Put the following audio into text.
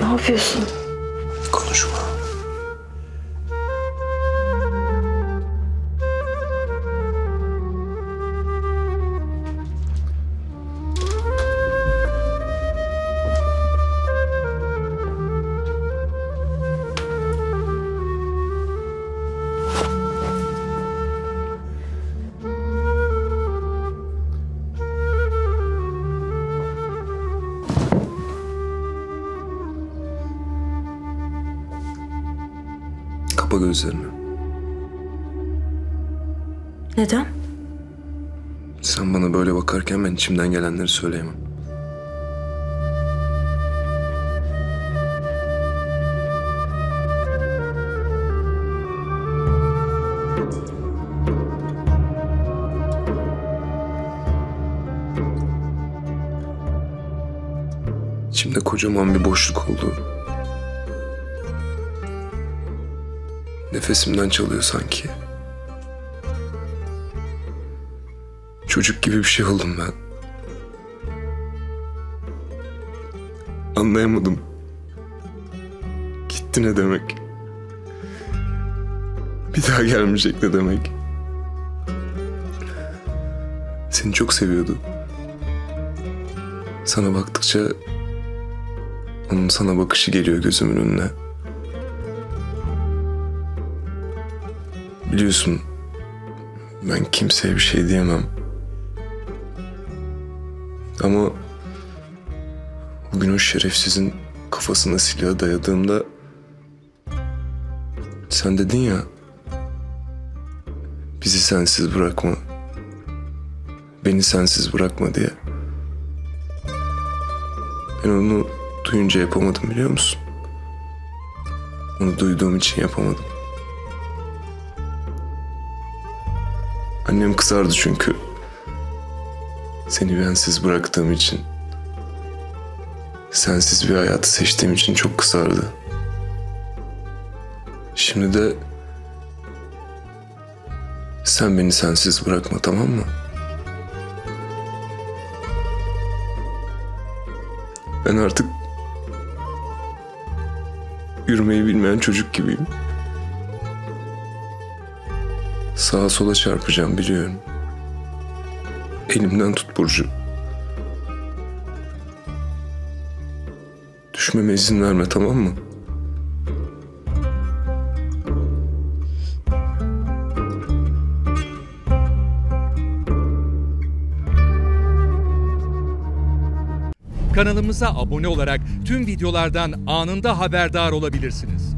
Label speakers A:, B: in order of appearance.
A: Ne yapıyorsun?
B: Kapa gözlerini.
A: Neden?
B: Sen bana böyle bakarken ben içimden gelenleri söyleyemem. İçimde kocaman bir boşluk oldu. Nefesimden çalıyor sanki. Çocuk gibi bir şey oldum ben. Anlayamadım. Gitti ne demek? Bir daha gelmeyecek ne demek? Seni çok seviyordu. Sana baktıkça onun sana bakışı geliyor gözümün önüne. Biliyorsun ben kimseye bir şey diyemem. Ama bugün o şerefsizin kafasına silah dayadığımda sen dedin ya bizi sensiz bırakma. Beni sensiz bırakma diye. Ben onu duyunca yapamadım biliyor musun? Onu duyduğum için yapamadım. Annem kızardı çünkü. Seni bensiz bıraktığım için. Sensiz bir hayatı seçtiğim için çok kızardı. Şimdi de sen beni sensiz bırakma tamam mı? Ben artık yürümeyi bilmeyen çocuk gibiyim. Sağa sola çarpacağım biliyorum. Elimden tut Burcu. Düşmeme izin verme tamam mı?
C: Kanalımıza abone olarak tüm videolardan anında haberdar olabilirsiniz.